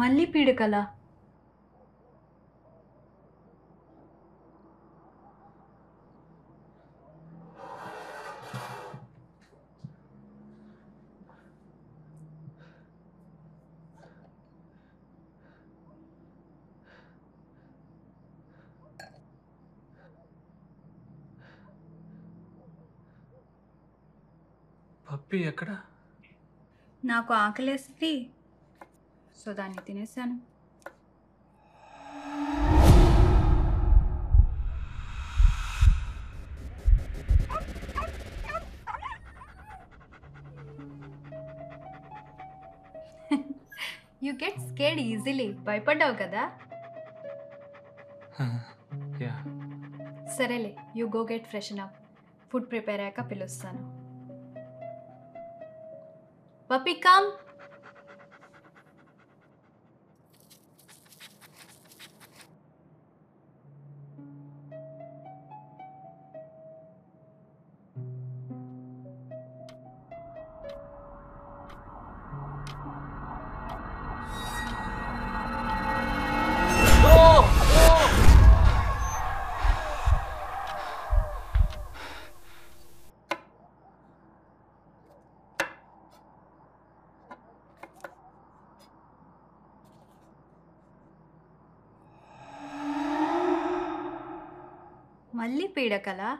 మళ్ళీ పీడకల పప్పి ఎక్కడ? నాకు ఆకలేస్తుంది. సో దాన్ని తినేసాను. యూ గెట్ స్కేడ్ ఈజీలీ భయపడ్డావు కదా? సరేలే you go get freshen up food prepare అయ్యాక పిలుస్తాను. పప్పి కమ్ మళ్ళీ పీడకలా?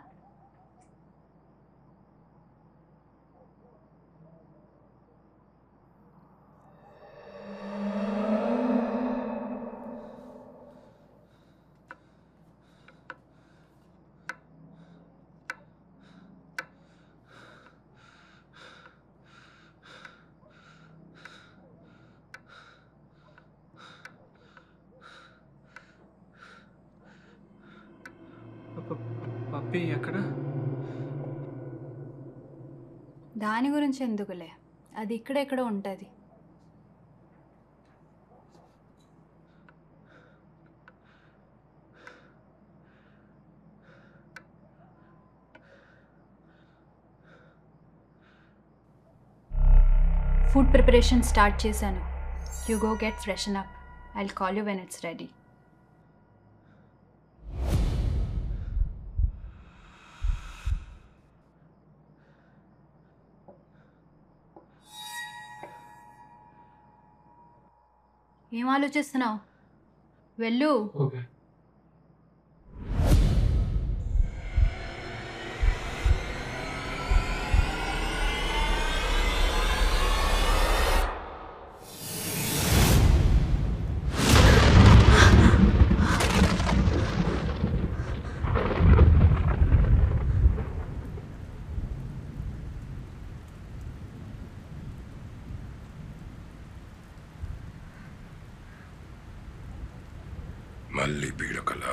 పప్పి ఎక్కడ? దాని గురించి ఎందుకులే? అది ఇక్కడెక్కడ ఉంటుంది. ఫుడ్ ప్రిపరేషన్ స్టార్ట్ చేశాను. You go get freshen up I call you when it's ready ఏం ఆలోచిస్తున్నావు? వెళ్ళు. మళ్ళీ పీడకల